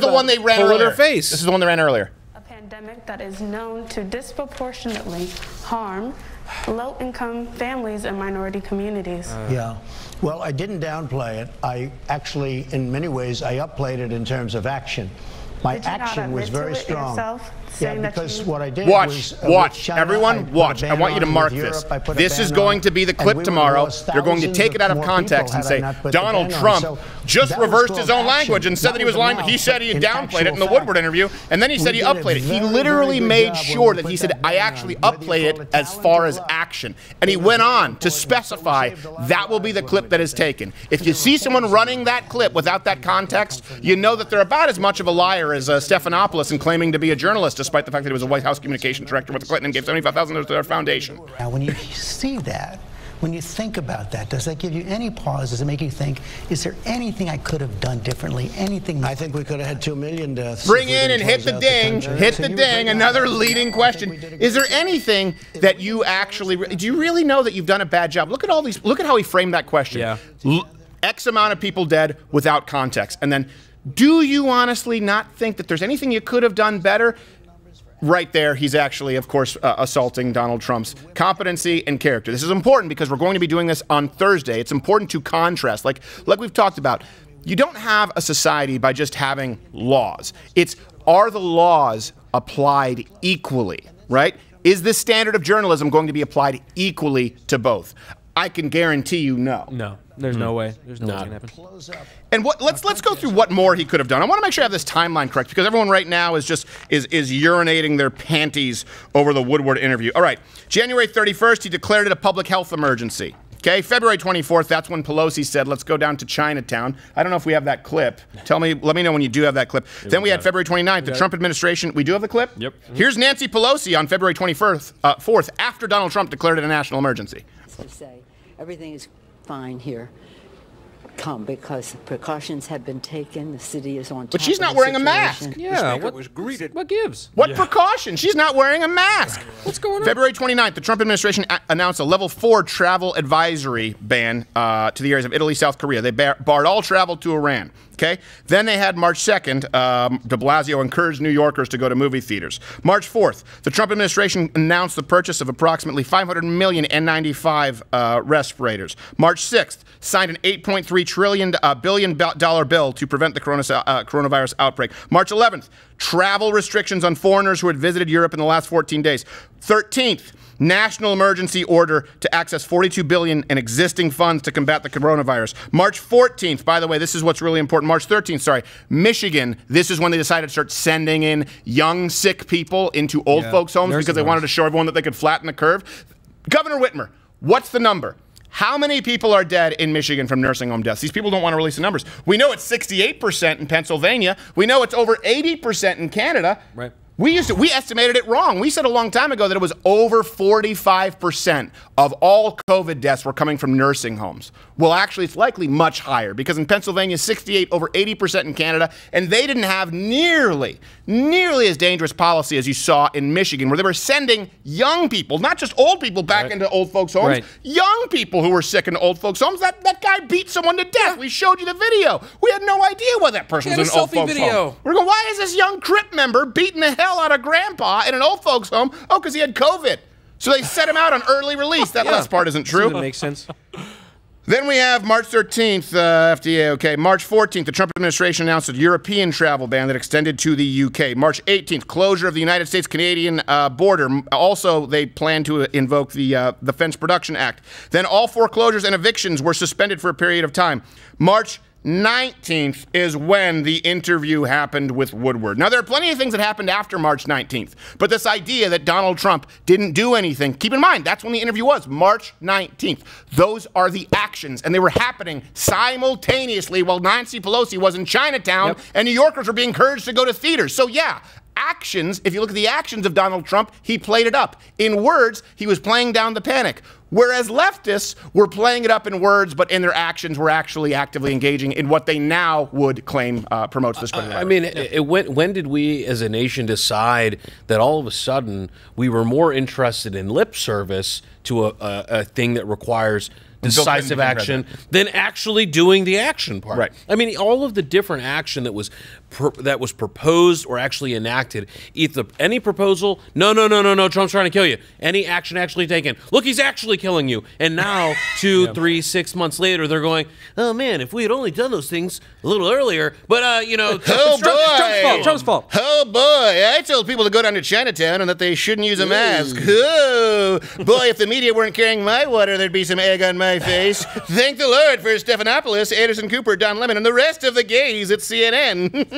the one they ran earlier. her face. This is the one they ran earlier. A pandemic that is known to disproportionately harm low-income families and minority communities. Yeah. Well, I didn't downplay it. I actually, in many ways, I upplayed it in terms of action. My Did you not action was very it strong. yourself, yeah, saying that because what I did Watch, was uh, watch, China, I everyone, put watch. I want you to mark with this. Europe, I put a This ban is on, going to be the clip we tomorrow. lose They're going to take it out of context and say not put the Donald. Trump So just reversed his own action. language and said that he was was lying. enough, He said he but downplayed it in the actual Woodward fact, interview, and then he said he upplayed it. He literally made sure that he said, I actually whether you upplayed it it as far as action. And he went on to important. So we specify saved a lot of that will be the clip we that did is that. taken. If you see someone running that clip without that context, you know that they're about as much of a liar as uh, Stephanopoulos in claiming to be a journalist, despite the fact that he was a White House communications director with Clinton and gave $75,000 to their foundation. Now, when you see that, when you think about that, does that give you any pause? Does it make you think, is there anything I could have done differently? Anything? I think we could have had two million deaths. Bring in and hit the ding, hit the ding. Another leading question: Is there anything that you actually do you really know that you've done a bad job? Look at all these. Look at how he framed that question. Yeah. L- X amount of people dead without context, and then do you honestly not think that there's anything you could have done better? Right there, he's actually, of course, uh, assaulting Donald Trump's competency and character. This is important because we're going to be doing this on Thursday. It's important to contrast, like like we've talked about. You don't have a society by just having laws. It's are the laws applied equally, right? Is this standard of journalism going to be applied equally to both? I can guarantee you no. No, there's no way. There's no way it's gonna happen. And what let's let's go through what more he could have done. I want to make sure I have this timeline correct because everyone right now is just is is urinating their panties over the Woodward interview. All right, January 31st, he declared it a public health emergency. Okay, February 24th, that's when Pelosi said, let's go down to Chinatown. I don't know if we have that clip. Tell me, let me know when you do have that clip. then we had February 29th, the Trump administration. We do have the clip? Yep. Here's Nancy Pelosi on February 21st, uh, 4th, after Donald Trump declared it a national emergency. to say everything is fine here. Come because precautions have been taken. The city is on. But top she's of not the wearing a mask. Yeah, what, was greeted? what gives? What precaution? She's not wearing a mask. What's going on? February 29th, the Trump administration a- announced a level four travel advisory ban uh, to the areas of Italy, South Korea. They bar- barred all travel to Iran. Okay. Then they had March 2nd. Um, De Blasio encouraged New Yorkers to go to movie theaters. March 4th, the Trump administration announced the purchase of approximately 500 million N95 uh, respirators. March 6th, signed an 8.3 trillion uh, billion dollar bill to prevent the corona- uh, coronavirus outbreak. March 11th, travel restrictions on foreigners who had visited Europe in the last 14 days. 13th, national emergency order to access 42 billion in existing funds to combat the coronavirus. March 14th, by the way, this is what's really important. March 13th, sorry, Michigan. This is when they decided to start sending in young sick people into old Yeah, folks' homes because they wanted to show everyone that they could flatten the curve. Governor Whitmer, what's the number? How many people are dead in Michigan from nursing home deaths? These people don't want to release the numbers. We know it's 68% in Pennsylvania. We know it's over 80% in Canada. Right. We used to, we estimated it wrong. We said a long time ago that it was over 45% of all COVID deaths were coming from nursing homes. Well, actually, it's likely much higher because in Pennsylvania, 68, over 80% in Canada, and they didn't have nearly, nearly as dangerous policy as you saw in Michigan, where they were sending young people, not just old people, back Right. into old folks' homes, Right. young people who were sick in old folks' homes. That, that guy beat someone to death. We showed you the video. We had no idea why that person was in a old selfie folks' video. home. We're going, why is this young Crip member beating the hell out of grandpa in an old folks' home? Oh, because he had COVID. So they set him out on early release. That Yeah. last part isn't true. Doesn't make sense. Then we have March 13th, uh, FDA, okay. March 14th, the Trump administration announced a European travel ban that extended to the UK. March 18th, closure of the United States Canadian uh, border. Also, they plan to invoke the uh, the Defense Production Act. Then all foreclosures and evictions were suspended for a period of time. March 19th is when the interview happened with Woodward. Now, there are plenty of things that happened after March 19th, but this idea that Donald Trump didn't do anything, keep in mind, that's when the interview was, March 19th. Those are the actions, and they were happening simultaneously while Nancy Pelosi was in Chinatown Yep. and New Yorkers were being encouraged to go to theaters. So, yeah. Actions, if you look at the actions of Donald Trump, he played it up. In words, he was playing down the panic. Whereas leftists were playing it up in words, but in their actions were actually actively engaging in what they now would claim uh, promotes the spread of the I virus. mean, it, it, when, when did we as a nation decide that all of a sudden we were more interested in lip service to a, a, a thing that requires decisive action than actually doing the action part? Right. I mean, all of the different action that was pr- that was proposed or actually enacted. Either any proposal, no, no, no, no, no, Trump's trying to kill you. Any action actually taken, look, he's actually killing you. And now, two, three, six months later, they're going, oh man, if we had only done those things a little earlier, but uh, you know, Oh Trump's fault. Trump's fault. Oh boy, I told people to go down to Chinatown and that they shouldn't use a mask. Oh boy, if the media weren't carrying my water, there'd be some egg on my face. Thank the Lord for Stephanopoulos, Anderson Cooper, Don Lemon, and the rest of the gays at CNN.